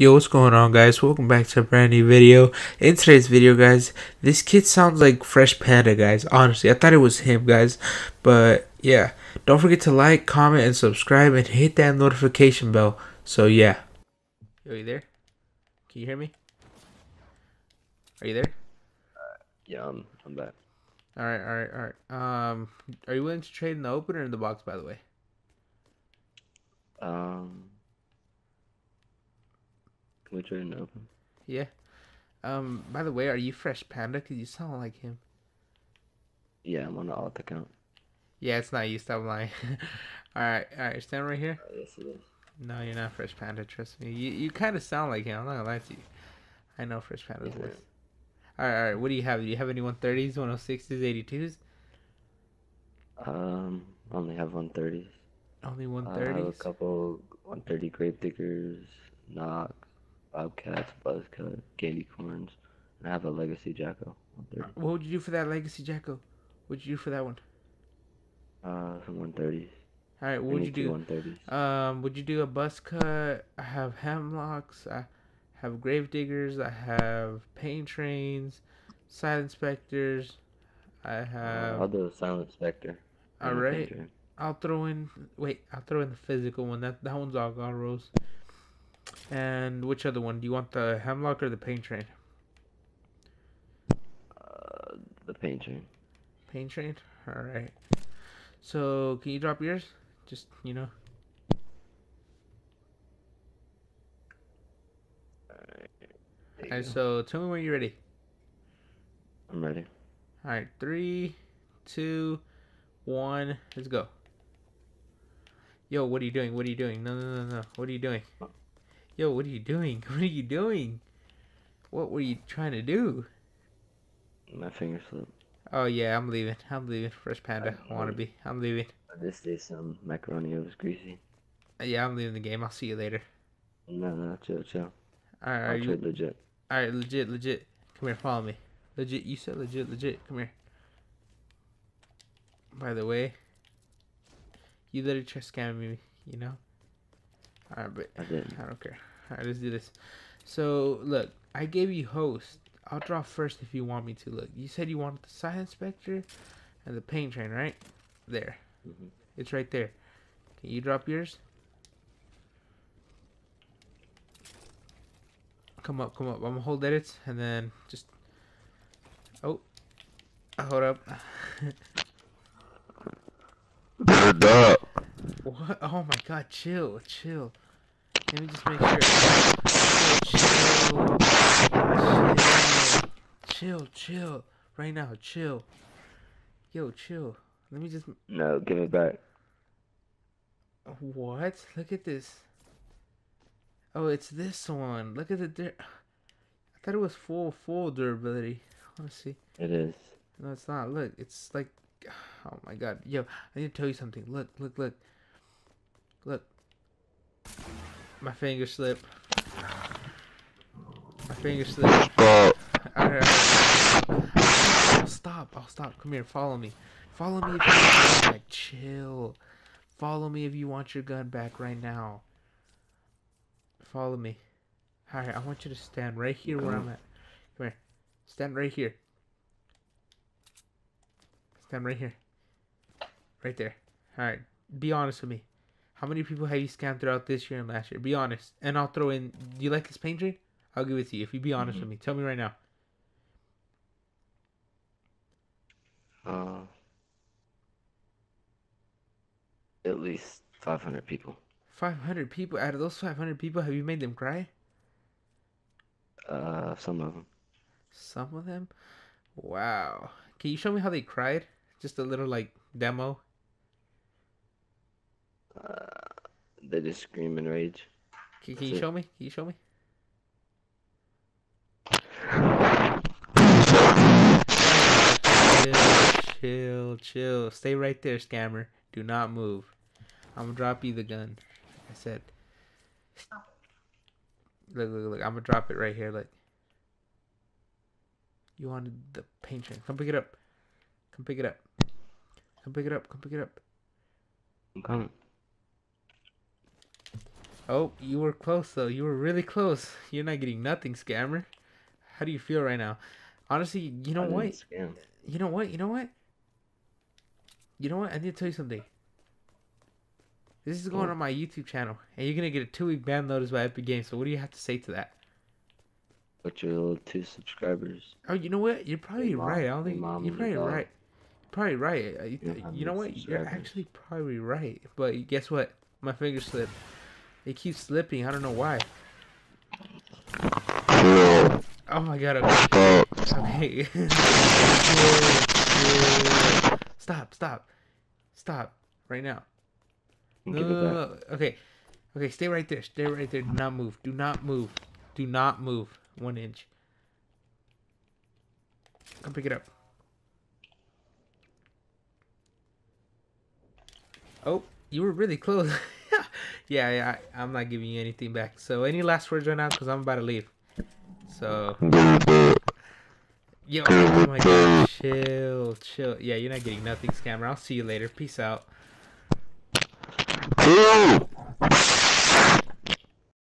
Yo, what's going on guys? Welcome back to a brand new video. In today's video guys, this kid sounds like Fresh Panda guys. Honestly, I thought it was him guys. But yeah, don't forget to like, comment, and subscribe and hit that notification bell. So yeah. Yo, you there? Can you hear me? Are you there? Yeah, I'm, I'm back. Alright, alright, alright. Um, are you willing to trade in the open or in the box by the way? Um, can I an open? Yeah. Um, by the way, are you Fresh Panda? Cause you sound like him. Yeah, I'm on the alt account. Yeah, it's not you. Stop lying. all right, all right. Stand right here. Uh, yes, it is. No, you're not Fresh Panda. Trust me. You you kind of sound like him. I'm not gonna lie to you. I know Fresh Panda's voice. All right, all right. What do you have? Do you have any 130s, 106s, 82s? Um, only have 130s. Only 130s. I have a couple 130 grave diggers, Knox, Bobcats, Buzzcut, candy corns, and I have a Legacy Jacko. What would you do for that Legacy Jacko? What'd you do for that one? Uh, some 130s. All right, what would you do? 130s. Um, would you do a Buzzcut? I have hemlocks. I have grave diggers. I have pain trains, side inspectors. I Uh, have. I'll do a Silent Spectre. all right. I'll throw in. Wait, I'll throw in the physical one. That that one's all gone rose. And which other one? Do you want the hemlock or the Pain train? Uh, the Pain train. Pain train. All right. So can you drop yours? Just you know. There All right. go. So tell me when you're ready. I'm ready. All right. Three, two, one. Let's go. Yo, what are you doing? What are you doing? No, no, no, no. What are you doing? Yo, what are you doing? What are you doing? What were you trying to do? My finger slipped. Oh yeah, I'm leaving. I'm leaving. Fresh Panda. I- Wannabe. I'm leaving. This day some macaroni was greasy. Uh, Yeah, I'm leaving the game. I'll see you later. No, no, chill, chill. Alright, are you legit. alright, legit, legit. Come here, follow me. Legit, you said legit, legit. Come here. By the way, you literally try scamming me, you know? Alright, but I didn't. I don't care. Alright, let's do this. So look, I gave you host. I'll draw first if you want me to. Look, you said you wanted the side inspector and the Pain train, right? There. Mhm. It's right there. Can you drop yours? Come up, come up. I'm gonna hold edits and then just. Oh, hold up. What? Oh my god, chill, chill. Let me just make sure. Yo, chill. Chill, chill. Right now, chill. Yo, chill. Let me just. No, give it back. What? Look at this. Oh, it's this one. Look at the. Dur- I thought it was full, full durability. Want to see. It is. No, it's not. Look, it's like, oh my god, yo, I need to tell you something. Look, look, look, look. My finger slip. My finger slip. Alright, alright. I'll stop. I'll oh, oh, stop. Come here. Follow me. Follow me if you want your gun back. Chill. Follow me if you want your gun back right now. Follow me. Alright, I want you to stand right here where I'm at. Come here. Stand right here. Stand right here. Right there. Alright. Be honest with me. How many people have you scammed throughout this year and last year? Be honest. And I'll throw in do you like this paint trade? I'll give it to you. If you be honest with me. Tell me right now. Uh, at least 500 people. Five hundred people out of those five hundred people, have you made them cry? Uh, some of them. Some of them? Wow. Can you show me how they cried? Just a little like demo. Uh, they just scream and rage. Can, can you it. show me? Can you show me? Chill, chill, chill. Stay right there, scammer. Do not move. I'm gonna drop you the gun. I said. Look, look, look. I'm gonna drop it right here. Look. You wanted the Pain train. Come pick it up. Come pick it up. Come pick it up. Come pick it up. I'm coming. Oh, you were close though. You were really close. You're not getting nothing, scammer. How do you feel right now? Honestly, you know what? Scam. You know what? You know what? You know what? I need to tell you something. This is going What? on my YouTube channel, and you're gonna get a two-week ban notice by Epic Games. So what do you have to say to that? But your little two subscribers. Oh, you know what? You're probably mom- right. I don't think you're probably right. Probably right. You, You don't have you know what? You're actually probably right. But guess what? My finger slipped. It keeps slipping. I don't know why. Oh my god. Okay. okay. stop. Stop. Stop. Right now. No, no, no, no. Okay. Okay, stay right there. Stay right there. Do not move. Do not move. Do not move. One inch. Come pick it up. Oh, you were really close. yeah, yeah. I, I'm not giving you anything back. So, any last words right now? Because I'm about to leave. So, yo, oh my god, chill, chill. Yeah, you're not getting nothing, scammer. I'll see you later. Peace out.